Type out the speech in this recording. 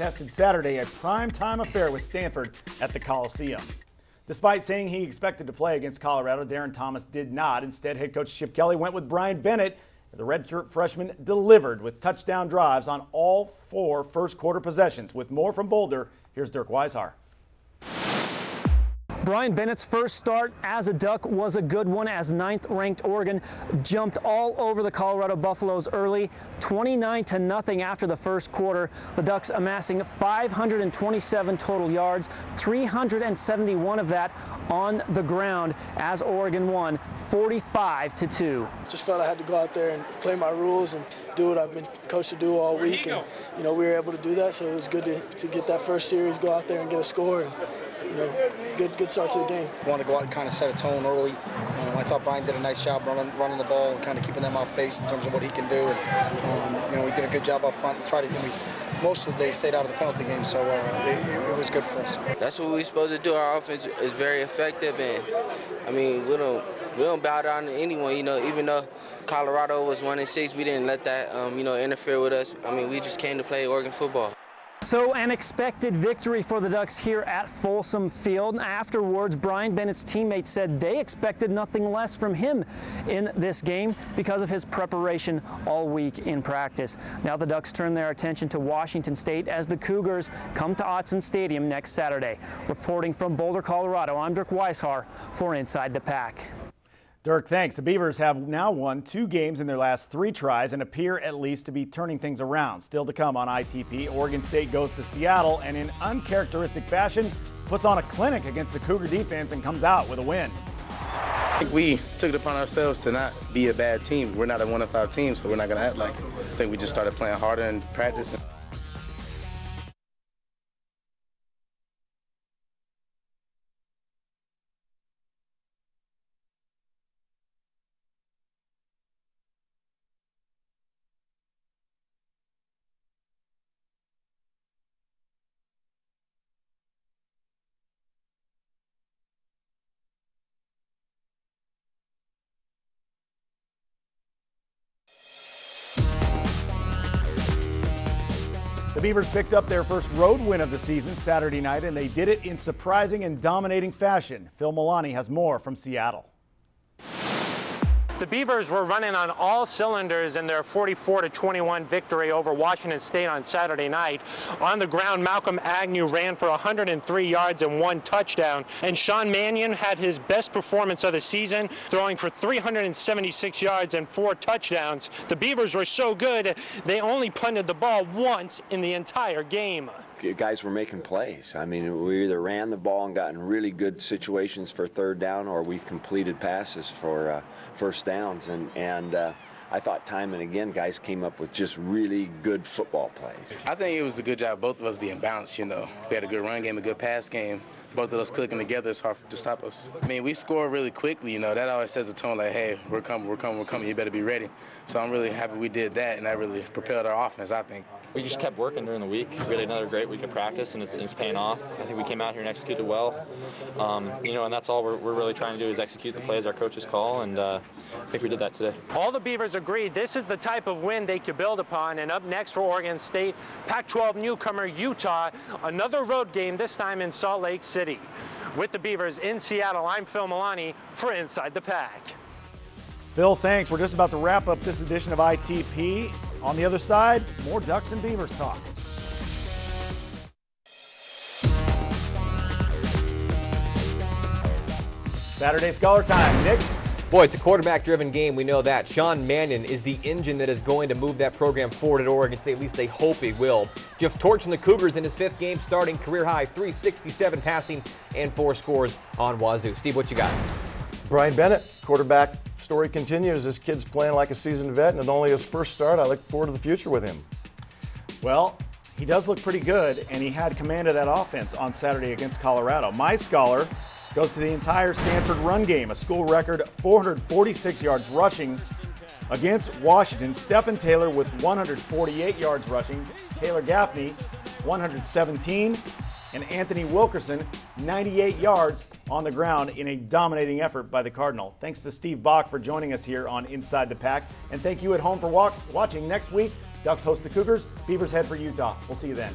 contested Saturday a primetime affair with Stanford at the Coliseum. Despite saying he expected to play against Colorado, Darron Thomas did not. Instead, head coach Chip Kelly went with Bryan Bennett. The redshirt freshman delivered with touchdown drives on all four first quarter possessions. With more from Boulder, here's Dirk Weishar. Bryan Bennett's first start as a Duck was a good one as ninth ranked Oregon jumped all over the Colorado Buffaloes early, 29 to nothing after the first quarter. The Ducks amassing 527 total yards, 371 of that on the ground as Oregon won 45 to 2. Just felt I had to go out there and play my rules and do what I've been coached to do all week. And, you know, we were able to do that, so it was good to, to get that first series, go out there and get a score. And, you know, good good start to the game. Want to go out and kind of set a tone early. Um, I thought Bryan did a nice job running running the ball and kind of keeping them off base in terms of what he can do. And um, you know, we did a good job up front. Tried to, you know, most of the day stayed out of the penalty game, so uh, it, it, was good for us. That's what we're supposed to do. Our offense is very effective, and I mean, we don't we don't bow down to anyone. You know, even though Colorado was one and six, we didn't let that um, you know interfere with us. I mean, we just came to play Oregon football. So an expected victory for the Ducks here at Folsom Field. Afterwards, Bryan Bennett's teammates said they expected nothing less from him in this game because of his preparation all week in practice. Now the Ducks turn their attention to Washington State as the Cougars come to Autzen Stadium next Saturday. Reporting from Boulder, Colorado, I'm Dirk Weishar for Inside the Pac. Dirk, thanks. The Beavers have now won two games in their last three tries and appear at least to be turning things around. Still to come on ITP, Oregon State goes to Seattle and in uncharacteristic fashion puts on a clinic against the Cougar defense and comes out with a win. I think we took it upon ourselves to not be a bad team. We're not a one of five team, so we're not going to act like it. I think we just started playing harder and practicing. The Beavers picked up their first road win of the season Saturday night, and they did it in surprising and dominating fashion. Phil Milani has more from Seattle. The Beavers were running on all cylinders in their 44 21 victory over Washington State on Saturday night. On the ground, Malcolm Agnew ran for 103 yards and one touchdown, and Sean Mannion had his best performance of the season, throwing for 376 yards and four touchdowns. The Beavers were so good, they only punted the ball once in the entire game guys were making plays. I mean, we either ran the ball and got in really good situations for third down, or we completed passes for uh, first downs. And and uh, I thought time and again, guys came up with just really good football plays. I think it was a good job, both of us being balanced. You know, we had a good run game, a good pass game both of us clicking together is hard to stop us. I mean, we score really quickly, you know. That always sets a tone like, hey, we're coming, we're coming, we're coming. You better be ready. So I'm really happy we did that, and that really propelled our offense, I think we just kept working during the week. We had another great week of practice, and it's, it's paying off. I think we came out here and executed well. Um, you know, and that's all we're, we're, really trying to do is execute the plays our coaches call, and uh, I think we did that today. All the Beavers agreed this is the type of win they could build upon. And up next for Oregon State, Pac-12 newcomer Utah, another road game, this time in Salt Lake City. With the Beavers in Seattle, I'm Phil Milani for Inside the Pac. Phil, thanks. We're just about to wrap up this edition of ITP. On the other side, more Ducks and Beavers talk. Saturday Scholar Time. Nick? Boy, it's a quarterback-driven game. We know that. Sean Mannion is the engine that is going to move that program forward at Oregon State. At least they hope he will. Jeff torching the Cougars in his fifth game, starting career high 367 passing and four scores on Wazoo. Steve, what you got? Bryan Bennett, quarterback story continues. This kid's playing like a seasoned vet, and it's only his first start. I look forward to the future with him. Well, he does look pretty good, and he had command of that offense on Saturday against Colorado. My scholar goes to the entire Stanford run game, a school record 446 yards rushing against Washington. Stepfan Taylor with 148 yards rushing, Tyler Gaffney 117, and Anthony Wilkerson 98 yards on the ground in a dominating effort by the Cardinal. Thanks to Steve Baack for joining us here on Inside the Pac. And thank you at home for watching. Next week, Ducks host the Cougars, Beavers head for Utah. We'll see you then.